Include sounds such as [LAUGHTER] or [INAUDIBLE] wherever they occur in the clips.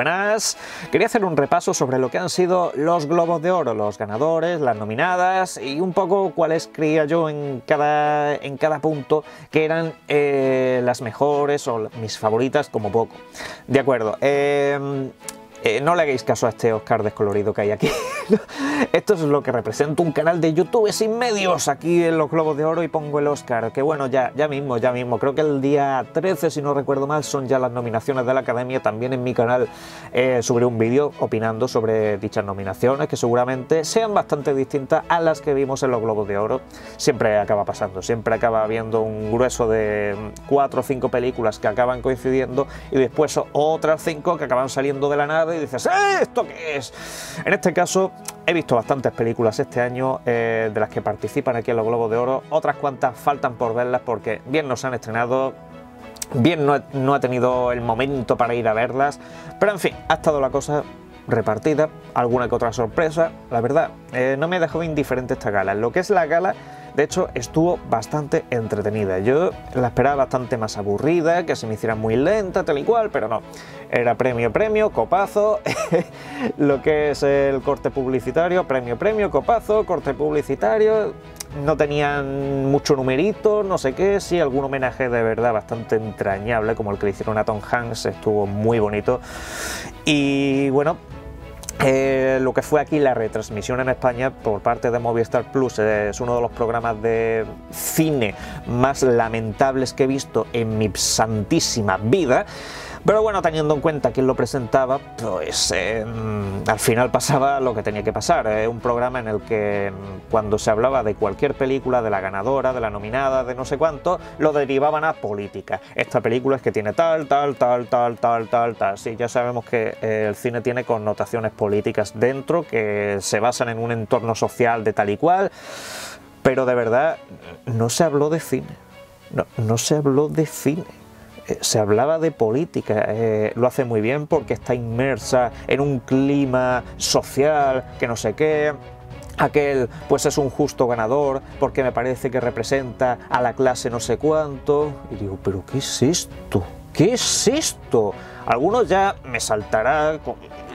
Buenas, quería hacer un repaso sobre lo que han sido los Globos de Oro, los ganadores, las nominadas y un poco cuáles creía yo en cada, en cada punto que eran eh, las mejores o mis favoritas como poco. De acuerdo, eh, eh, no le hagáis caso a este Oscar descolorido que hay aquí. [LAUGHS] Esto es lo que representa un canal de YouTube sin medios aquí en los Globos de Oro y pongo el Oscar. Que bueno, ya, ya mismo, ya mismo. Creo que el día 13, si no recuerdo mal, son ya las nominaciones de la Academia. También en mi canal eh, subiré un vídeo opinando sobre dichas nominaciones que seguramente sean bastante distintas a las que vimos en los Globos de Oro. Siempre acaba pasando, siempre acaba habiendo un grueso de cuatro o cinco películas que acaban coincidiendo y después otras cinco que acaban saliendo de la nada y dices, ¡Eh, ¿esto qué es? En este caso, he visto bastantes películas este año eh, de las que participan aquí en los Globos de Oro, otras cuantas faltan por verlas porque bien nos han estrenado, bien no, ha tenido el momento para ir a verlas, pero en fin, ha estado la cosa repartida, alguna que otra sorpresa, la verdad, eh, no me ha dejado indiferente esta gala. Lo que es la gala de hecho, estuvo bastante entretenida. Yo la esperaba bastante más aburrida, que se me hiciera muy lenta, tal y cual, pero no. Era premio, premio, copazo, [LAUGHS] lo que es el corte publicitario, premio, premio, copazo, corte publicitario. No tenían mucho numerito, no sé qué, sí, algún homenaje de verdad bastante entrañable, como el que le hicieron a Tom Hanks, estuvo muy bonito. Y bueno, eh, lo que fue aquí la retransmisión en España por parte de Movistar Plus es uno de los programas de cine más lamentables que he visto en mi santísima vida. Pero bueno, teniendo en cuenta quién lo presentaba, pues eh, al final pasaba lo que tenía que pasar. Eh, un programa en el que mm, cuando se hablaba de cualquier película, de la ganadora, de la nominada, de no sé cuánto, lo derivaban a política. Esta película es que tiene tal, tal, tal, tal, tal, tal, tal. Sí, ya sabemos que eh, el cine tiene connotaciones políticas dentro, que se basan en un entorno social de tal y cual, pero de verdad no se habló de cine. No, no se habló de cine se hablaba de política, eh, lo hace muy bien porque está inmersa en un clima social que no sé qué, aquel pues es un justo ganador porque me parece que representa a la clase no sé cuánto, y digo, pero ¿qué es esto? ¿Qué es esto? Algunos ya me saltará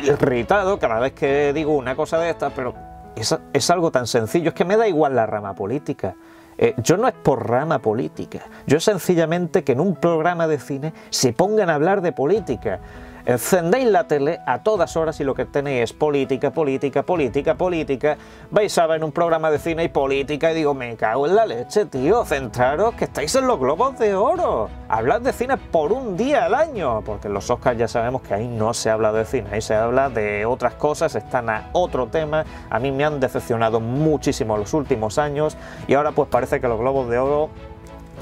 irritado cada vez que digo una cosa de estas, pero es, es algo tan sencillo, es que me da igual la rama política. Eh, yo no es por rama política, yo sencillamente que en un programa de cine se pongan a hablar de política. Encendéis la tele a todas horas y lo que tenéis es política, política, política, política. Vais a ver un programa de cine y política y digo, me cago en la leche, tío. Centraros que estáis en los globos de oro. Hablad de cine por un día al año, porque en los Oscars ya sabemos que ahí no se habla de cine, ahí se habla de otras cosas, están a otro tema. A mí me han decepcionado muchísimo los últimos años y ahora pues parece que los globos de oro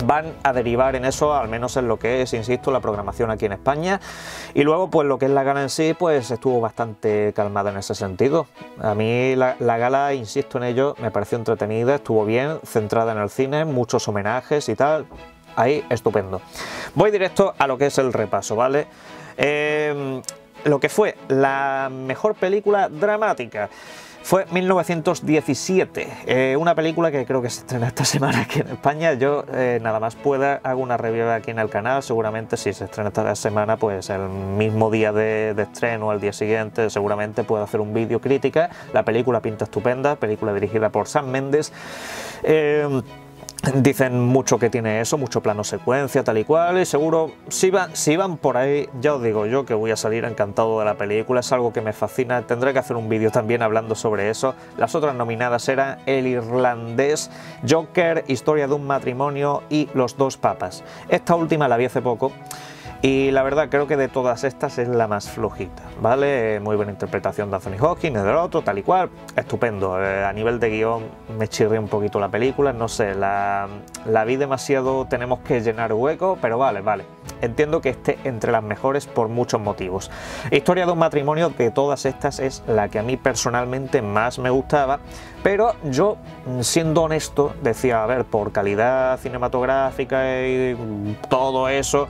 van a derivar en eso, al menos en lo que es, insisto, la programación aquí en España. Y luego, pues lo que es la gala en sí, pues estuvo bastante calmada en ese sentido. A mí la, gala, insisto en ello, me pareció entretenida, estuvo bien, centrada en el cine, muchos homenajes y tal. Ahí, estupendo. Voy directo a lo que es el repaso, ¿vale? Eh, lo que fue la mejor película dramática. Fue 1917, eh, una película que creo que se estrena esta [LAUGHS] semana aquí en España. Yo eh, nada más pueda hago una review aquí en el canal, seguramente si se estrena esta semana, pues el mismo día de, estreno, al día siguiente, seguramente puedo hacer un vídeo crítica. La película pinta estupenda, película dirigida por Sam Mendes. Eh, Dicen mucho que tiene eso, mucho plano secuencia, tal y cual, y seguro, si van, si van por ahí, ya os digo yo que voy a salir encantado de la película, es algo que me fascina, tendré que hacer un vídeo también hablando sobre eso. Las otras nominadas eran El Irlandés, Joker, Historia de un matrimonio y Los dos papas. Esta última la vi hace poco y la verdad creo que de todas estas es la más flojita, ¿vale? Muy buena interpretación de Anthony Hawking, es del otro, tal y cual, estupendo. Eh, a nivel de guion me chirré un poquito la película, no sé, la, la vi demasiado, tenemos que llenar hueco, pero vale, vale. Entiendo que esté entre las mejores por muchos motivos. Historia de un matrimonio de todas estas es la que a mí personalmente más me gustaba, pero yo, siendo honesto, decía, a ver, por calidad cinematográfica y todo eso,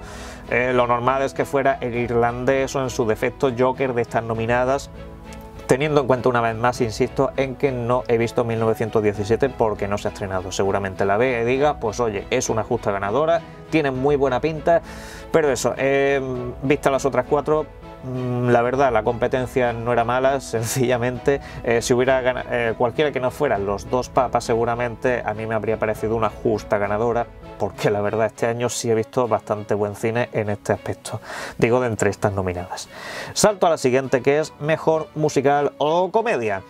eh, lo normal es que fuera el irlandés o en su defecto Joker de estas nominadas teniendo en cuenta una vez más, insisto, en que no he visto 1917 porque no se ha estrenado. Seguramente la ve y diga, pues oye, es una justa ganadora, tiene muy buena pinta, pero eso, eh, vista las otras cuatro, mm, la verdad, la competencia no era mala, [LAUGHS] sencillamente, eh, si hubiera ganado, eh, cualquiera que no fueran los dos papas, seguramente a mí me habría parecido una justa ganadora, porque la verdad este año sí he visto bastante buen cine en este aspecto, digo de entre estas nominadas. Salto a la siguiente que es Mejor Musical o Comedia.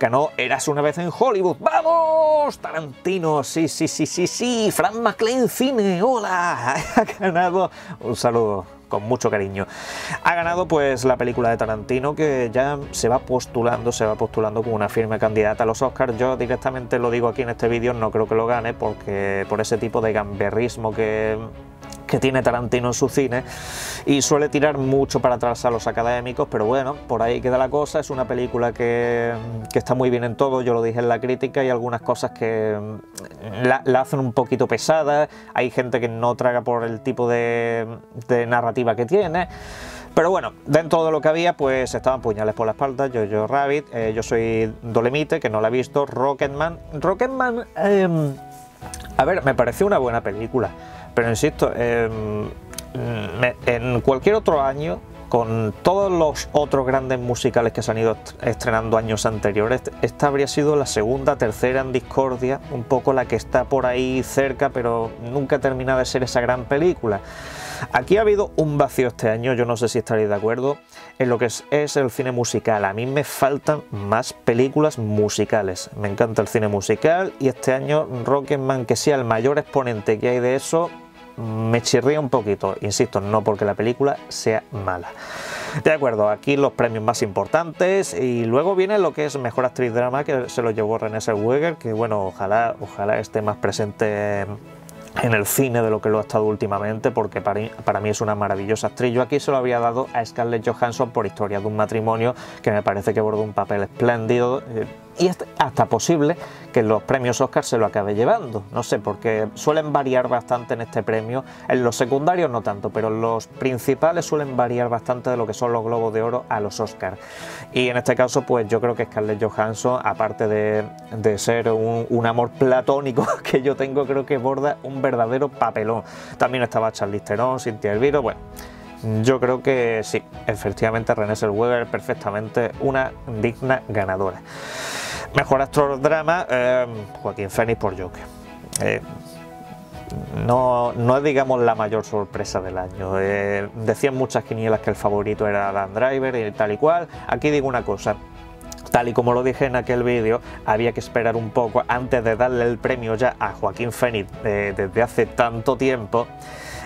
Ganó Eras una vez en Hollywood. ¡Vamos! Tarantino, sí, sí, sí, sí, sí. Fran McLean Cine, hola. [LAUGHS] Ha ganado. Un saludo con mucho cariño. Ha ganado pues la película de Tarantino que ya se va postulando, se va postulando como una firme candidata a los Oscars. Yo directamente lo digo aquí en este vídeo, no creo que lo gane porque por ese tipo de gamberrismo que que tiene Tarantino en su cine y suele tirar mucho para atrás a los académicos, pero bueno, por ahí queda la cosa, es una película que, está muy bien en todo, yo lo dije en la crítica, y algunas cosas que mm, la, hacen un poquito pesada, hay gente que no traga por el tipo de, narrativa que tiene, pero bueno, dentro de lo que había, pues estaban puñales por la espalda, yo, yo Rabbit, eh, yo soy Dolemite, que no la he visto, Rocketman. Rocketman, em, a ver, me pareció una buena película. Pero insisto, em, en cualquier otro año, con todos los otros grandes musicales que se han ido estrenando años anteriores, esta habría sido la segunda, tercera en discordia, un poco la que está por ahí cerca, pero nunca termina de ser esa gran película. Aquí ha habido un vacío este año, yo no sé si estaréis de acuerdo, en lo que es, el cine musical. A mí me faltan más películas musicales. Me encanta el cine musical y este año Rocketman, que sea el mayor exponente que hay de eso, me chirría un poquito, insisto, no porque la película sea mala. De acuerdo, aquí los premios más importantes y luego viene lo que es Mejor Actriz Drama, que se lo llevó René Zellweger, que bueno, ojalá, ojalá esté más presente en el cine de lo que lo ha estado últimamente, porque para, mí es una maravillosa actriz. Yo aquí se lo había dado a Scarlett Johansson por Historia de un matrimonio, que me parece que bordó un papel espléndido. Eh, y hasta posible que los premios Oscar se lo acabe llevando. No sé, porque suelen variar bastante en este premio. En los secundarios no tanto, pero los principales suelen variar bastante de lo que son los Globos de Oro a los Oscars. Y en este caso, pues yo creo que Scarlett Johansson, aparte de, ser un, amor platónico [LAUGHS] que yo tengo, creo que borda un verdadero papelón. También estaba Charlize Theron, Cynthia Elviro, bueno... Yo creo que sí, efectivamente René Zellweger perfectamente una digna ganadora. Mejor actor drama, eh, Joaquín Phoenix por Joker. Eh, no, no, es digamos la mayor sorpresa del año. Eh, decían muchas quinielas que el favorito era Adam Driver y tal y cual. Aquí digo una cosa. Tal y como lo dije en aquel vídeo, había que esperar un poco antes de darle el premio ya a Joaquín Phoenix desde hace tanto tiempo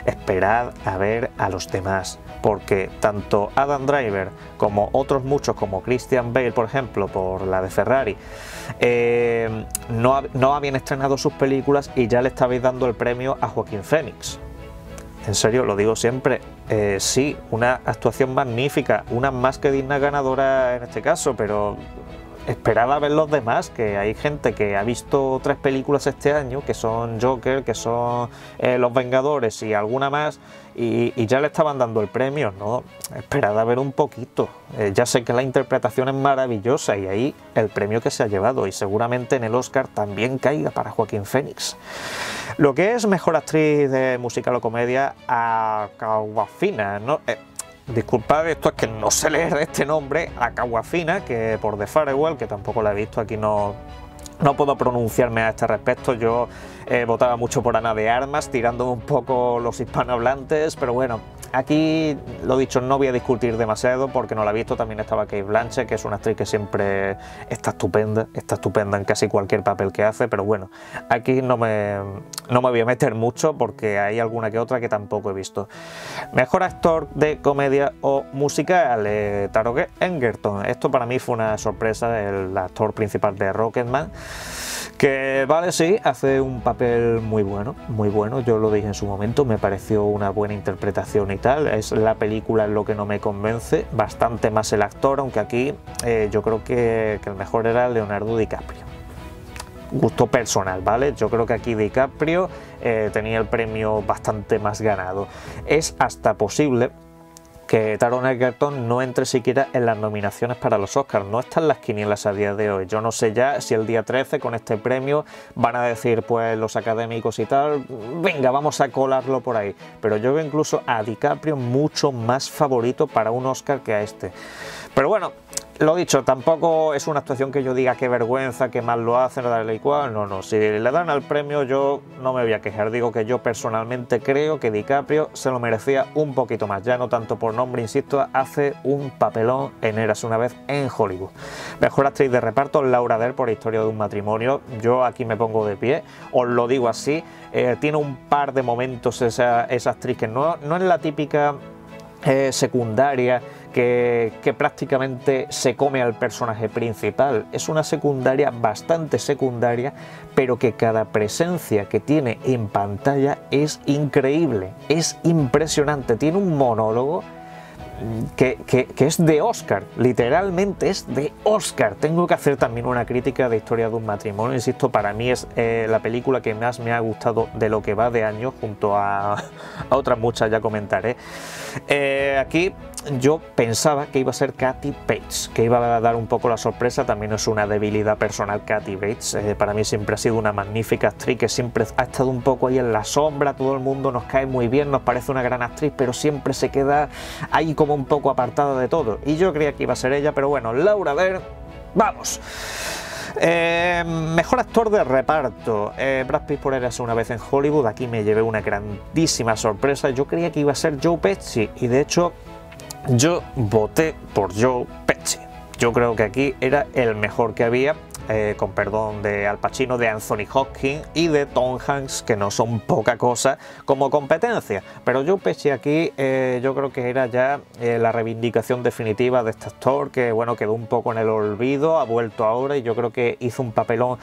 esperad a ver a los demás, porque tanto Adam Driver como otros muchos, como Christian Bale, por ejemplo, por la de Ferrari, eh, no, no habían estrenado sus películas y ya le estabais dando el premio a Joaquín Phoenix. En serio, lo digo siempre, eh, sí, una actuación magnífica, una más que digna ganadora en este caso, pero esperaba ver los demás, que hay gente que ha visto tres películas este año, que son Joker, que son eh, Los Vengadores y alguna más, y, ya le estaban dando el premio, ¿no? Esperaba ver un poquito. Eh, ya sé que la interpretación es maravillosa y ahí el premio que se ha llevado, y seguramente en el Oscar también caiga para Joaquín Phoenix. Lo que es mejor actriz de musical o comedia, a Kawafina, ¿no? Eh, Disculpad, esto es que no sé leer este nombre, Acahuafina, que por The Farewell, que tampoco la he visto, aquí no, no puedo pronunciarme a este respecto. Yo eh, votaba mucho por Ana de Armas, tirando un poco los hispanohablantes, pero bueno, Aquí, lo dicho, no voy a discutir demasiado porque no la he visto. También estaba Kate Blanche, que es una actriz que siempre está estupenda, está estupenda en casi cualquier papel que hace, pero bueno, aquí no me, no me voy a meter mucho porque hay alguna que otra que tampoco he visto. Mejor actor de comedia o musical, eh, Taroque Engerton. Esto para mí fue una sorpresa, el actor principal de Rocketman. Que vale, sí, hace un papel muy bueno, muy bueno, yo lo dije en su momento, me pareció una buena interpretación y tal, es la película lo que no me convence, bastante más el actor, aunque aquí eh, yo creo que, el mejor era Leonardo DiCaprio. Gusto personal, ¿vale? Yo creo que aquí DiCaprio eh, tenía el premio bastante más ganado. Es hasta posible que Taron Egerton no entre siquiera en las nominaciones para los Oscars. No están las quinielas a día de hoy. Yo no sé ya si el día 13 con este premio van a decir pues los académicos y tal, venga, vamos a colarlo por ahí. Pero yo veo incluso a DiCaprio mucho más favorito para un Oscar que a este. Pero bueno, lo dicho, tampoco es una actuación que yo diga qué vergüenza, qué mal lo hacen, darle igual. No, no. Si le dan al premio, yo no me voy a quejar. Digo que yo personalmente creo que DiCaprio se lo merecía un poquito más. Ya no tanto por nombre, insisto, hace un papelón en Eras una vez en Hollywood. Mejor actriz de reparto, Laura Dern por Historia de un matrimonio. Yo aquí me pongo de pie, os lo digo así. Eh, tiene un par de momentos esa, esa actriz que no, no es la típica eh, secundaria que, prácticamente se come al personaje principal. Es una secundaria bastante secundaria, pero que cada presencia que tiene en pantalla es increíble, es impresionante. Tiene un monólogo que, es de Oscar, literalmente es de Oscar. Tengo que hacer también una crítica de Historia de un matrimonio, insisto, para mí es eh, la película que más me ha gustado de lo que va de año, junto a, [LAUGHS] otras muchas ya comentaré. Eh, aquí yo pensaba que iba a ser Kathy Bates, que iba a dar un poco la sorpresa, también es una debilidad personal Kathy Bates, eh, para mí siempre ha sido una magnífica actriz que siempre ha estado un poco ahí en la sombra, todo el mundo nos cae muy bien, nos parece una gran actriz, pero siempre se queda ahí como un poco apartada de todo, y yo creía que iba a ser ella, pero bueno, Laura Dern, vamos. Eh, mejor actor de reparto. Eh, Brad Pitt por Eras una vez en Hollywood. Aquí me llevé una grandísima sorpresa. Yo creía que iba a ser Joe Pesci y de hecho yo voté por Joe Pesci. Yo creo que aquí era el mejor que había, eh, con perdón de Al Pacino, de Anthony Hopkins y de Tom Hanks, que no son [LAUGHS] poca cosa como competencia. Pero Joe Pesci aquí eh, yo creo que era ya eh, la reivindicación definitiva de este actor, que bueno, quedó un poco en el olvido, ha vuelto ahora y yo creo que hizo un papelón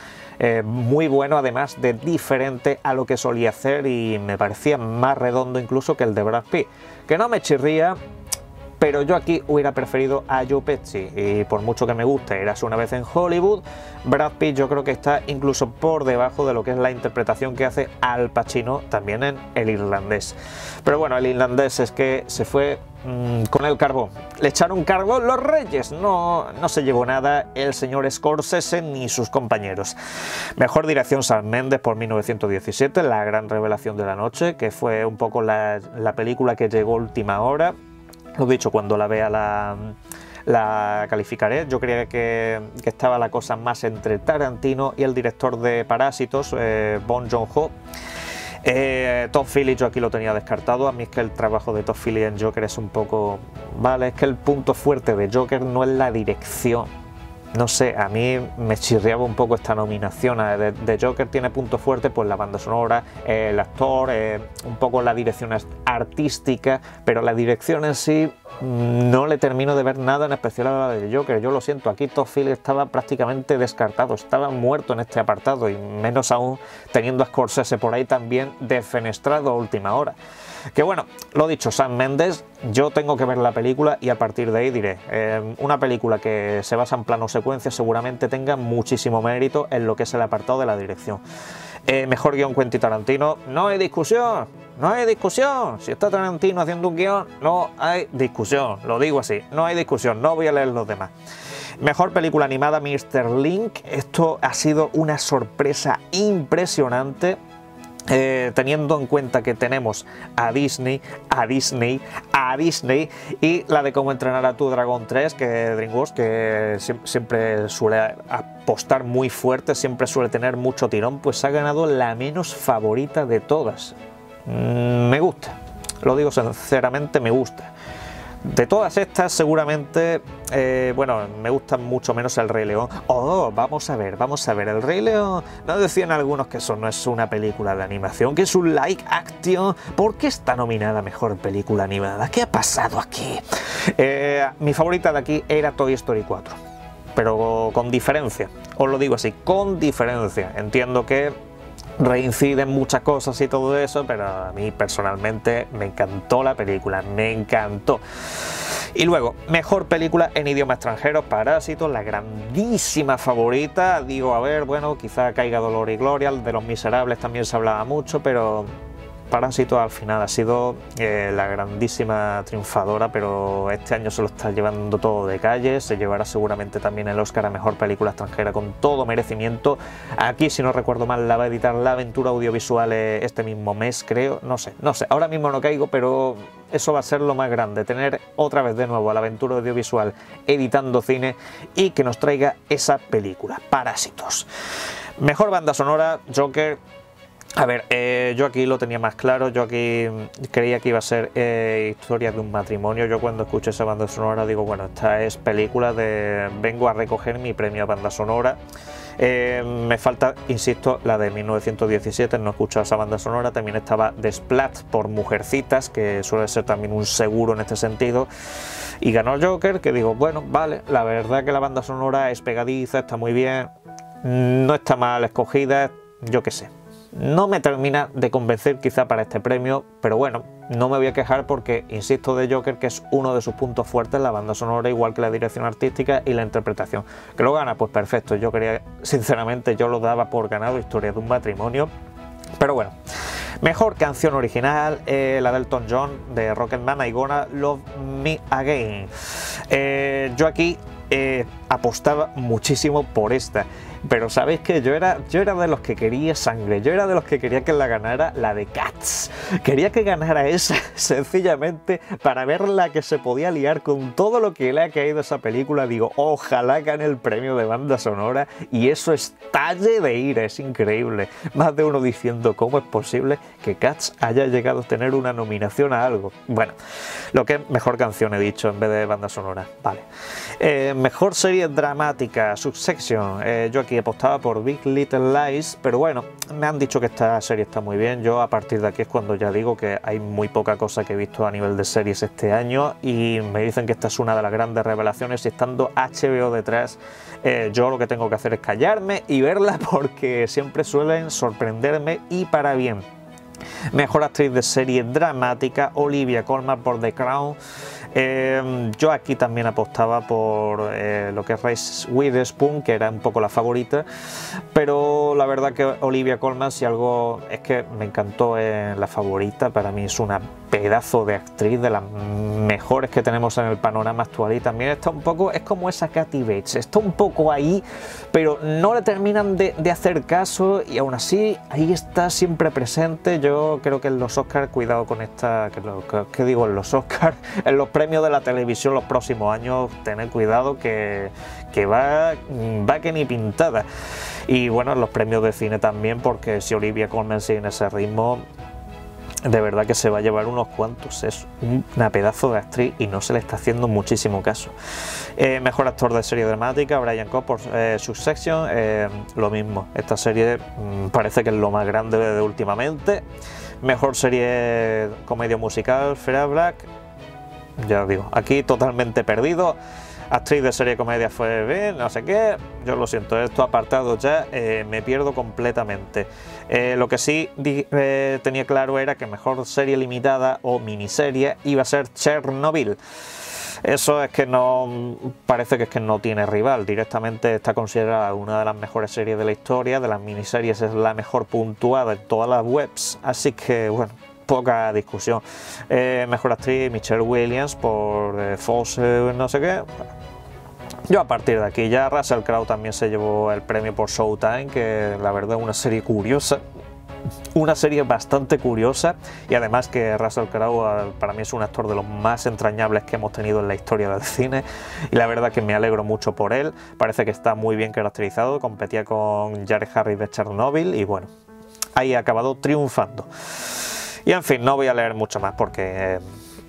muy bueno, además de diferente a lo que solía hacer y me parecía más redondo incluso que el de Brad Pitt. Que no me chirría, pero yo aquí hubiera preferido a Joe Pesci y por mucho que me guste Eras una vez en Hollywood, Brad Pitt yo creo que está incluso por debajo de lo que es la interpretación que hace Al Pacino también en El Irlandés. Pero bueno, el irlandés es que se fue mm, con el carbón. Le echaron carbón los reyes, no, no se llevó nada el señor Scorsese ni sus compañeros. Mejor dirección San Méndez por 1917, la gran revelación de la noche, que fue un poco la, la película que llegó última hora lo dicho, cuando la vea la, calificaré. Yo creía que, estaba la cosa más entre Tarantino y el director de Parásitos, eh, Bon Joon-ho. Eh, Todd Phillips yo aquí lo tenía descartado, a mí es que el trabajo de Todd Phillips en Joker es un poco... Vale, es que el punto fuerte de Joker no es la dirección, no sé, a mí me chirriaba un poco esta nominación. De, Joker tiene punto fuerte, pues la banda sonora, el actor, eh, un poco la dirección artística, pero la dirección en sí mm, no le termino de ver nada en especial a la de Joker. Yo lo siento, aquí Todd estaba prácticamente descartado, estaba muerto en este apartado y menos aún teniendo a Scorsese por ahí también defenestrado a última hora. Que bueno, lo dicho, Sam Mendes, yo tengo que ver la película y a partir de ahí diré, eh, una película que se basa en plano secuencia seguramente tenga muchísimo mérito en lo que es el apartado de la dirección. Eh, mejor guion Quentin Tarantino, no hay discusión, no hay discusión. Si está Tarantino haciendo un guion, no hay discusión. Lo digo así, no hay discusión. No voy a leer los demás. Mejor película animada, Mr. Link. Esto ha sido una sorpresa impresionante. Eh, teniendo en cuenta que tenemos a Disney, a Disney, a Disney y la de cómo entrenar a tu dragón 3, que DreamWorks, que siempre suele apostar muy fuerte, siempre suele tener mucho tirón, pues ha ganado la menos favorita de todas. Mm, me gusta, lo digo sinceramente, me gusta. De todas estas, seguramente, eh, bueno, me gusta mucho menos el Rey León. Oh, vamos a ver, vamos a ver, el Rey León. No decían algunos que eso no es una película de animación, que es un like action. ¿Por qué está nominada mejor película animada? ¿Qué ha pasado aquí? Eh, mi favorita de aquí era Toy Story 4, pero con diferencia. Os lo digo así, con diferencia. Entiendo que reinciden muchas cosas y todo eso, pero a mí personalmente me encantó la película, me encantó. Y luego, mejor película en idioma extranjero, Parásitos, la grandísima favorita. Digo, a ver, bueno, quizá caiga Dolor y Gloria, de Los Miserables también se hablaba mucho, pero Parásitos al final ha sido eh, la grandísima triunfadora, pero este año se lo está llevando todo de calle, se llevará seguramente también el Oscar a Mejor Película Extranjera con todo merecimiento. Aquí, si no recuerdo mal, la va a editar La Aventura Audiovisual eh, este mismo mes, creo, no sé, no sé, ahora mismo no caigo, pero eso va a ser lo más grande, tener otra vez de nuevo a La Aventura Audiovisual editando cine y que nos traiga esa película, Parásitos. Mejor banda sonora, Joker, a ver, eh, yo aquí lo tenía más claro, yo aquí creía que iba a ser eh, historia de un matrimonio, yo cuando escucho esa banda sonora digo, bueno, esta es película de vengo a recoger mi premio a banda sonora. Eh, me falta, insisto, la de 1917, no he escuchado esa banda sonora, también estaba The Splat por Mujercitas, que suele ser también un seguro en este sentido, y ganó Joker, que digo, bueno, vale, la verdad que la banda sonora es pegadiza, está muy bien, no está mal escogida, yo qué sé, no me termina de convencer quizá para este premio, pero bueno, no me voy a quejar porque insisto de Joker que es uno de sus puntos fuertes, la banda sonora igual que la dirección artística y la interpretación. ¿Que lo gana? Pues perfecto, yo quería, sinceramente yo lo daba por ganado, historia de un matrimonio, pero bueno. Mejor canción original, eh, la del Elton John de Rocketman, I Gonna Love Me Again. Eh, yo aquí eh, apostaba muchísimo por esta. Pero sabéis que yo era, yo era de los que quería sangre, yo era de los que quería que la ganara la de Cats. Quería que ganara esa [LAUGHS] sencillamente para ver la que se podía liar con todo lo que le ha caído esa película. Digo, ojalá gane el premio de banda sonora y eso estalle de ira, es increíble. Más de uno diciendo cómo es posible que Cats haya llegado a tener una nominación a algo. Bueno, lo que es mejor canción he dicho en vez de banda sonora. Vale. Eh, mejor serie dramática, Subsection. Eh, yo aquí apostaba por Big Little Lies, pero bueno, me han dicho que esta serie está muy bien. Yo a partir de aquí es cuando ya digo que hay muy poca cosa que he visto a nivel de series este año y me dicen que esta es una de las grandes revelaciones y estando HBO detrás, eh, yo lo que tengo que hacer es callarme y verla [LAUGHS] porque siempre suelen sorprenderme y para bien. Mejor actriz de serie dramática, Olivia Colman por The Crown. Em, yo aquí también apostaba por eh, lo que es Race Witherspoon, que era un poco la favorita, pero la verdad que Olivia Colman, si algo es que me encantó en la favorita, para mí es una pedazo de actriz, de las mejores que tenemos en el panorama actual y también está un poco, es como esa Katy Bates, está un poco ahí, pero no le terminan de, hacer caso y aún así ahí está siempre presente. Yo creo que en los Oscars, cuidado con esta, que, digo en los Oscars, [LAUGHS] en los premios de la televisión los próximos años, tener cuidado que, va, va que ni pintada. Y bueno, los premios de cine también, porque si Olivia Colman sigue en ese ritmo, de verdad que se va a llevar unos cuantos. Es una pedazo de actriz y no se le está haciendo muchísimo caso. Eh, mejor actor de serie dramática, Brian Cox por eh, Succession. Eh, lo mismo, esta serie mm, parece que es lo más grande de últimamente. Mejor serie comedia musical, Freya Black. Ya digo, aquí totalmente perdido actriz de serie comedia fue bien, no sé qué, yo lo siento, esto apartado ya eh, me pierdo completamente. Eh, lo que sí eh, tenía claro era que mejor serie limitada o miniserie iba a ser Chernobyl. Eso es que no parece que es que no tiene rival, directamente está considerada una de las mejores series de la historia, de las miniseries es la mejor puntuada en todas las webs, así que bueno, poca discusión. mejor actriz Michelle Williams por eh, no sé qué. Yo a partir de aquí ya Russell Crowe también se llevó el premio por Showtime, que la verdad es una serie curiosa, una serie bastante curiosa. Y además que Russell Crowe para mí es un actor de los más entrañables que hemos tenido en la historia del cine. Y la verdad que me alegro mucho por él, parece que está muy bien caracterizado, competía con Jared Harris de Chernobyl. Y bueno, ahí ha acabado triunfando. Y en fin, no voy a leer mucho más porque... Eh,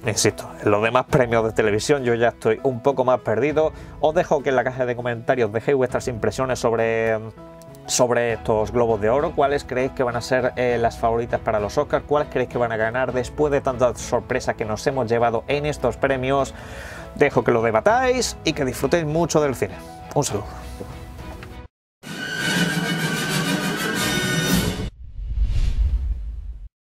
Insisto, en los demás premios de televisión yo ya estoy un poco más perdido. Os dejo que en la caja de comentarios dejéis vuestras impresiones sobre, sobre estos globos de oro. ¿Cuáles creéis que van a ser eh, las favoritas para los Oscars? ¿Cuáles creéis que van a ganar después de tantas sorpresas que nos hemos llevado en estos premios? Dejo que lo debatáis y que disfrutéis mucho del cine. Un saludo.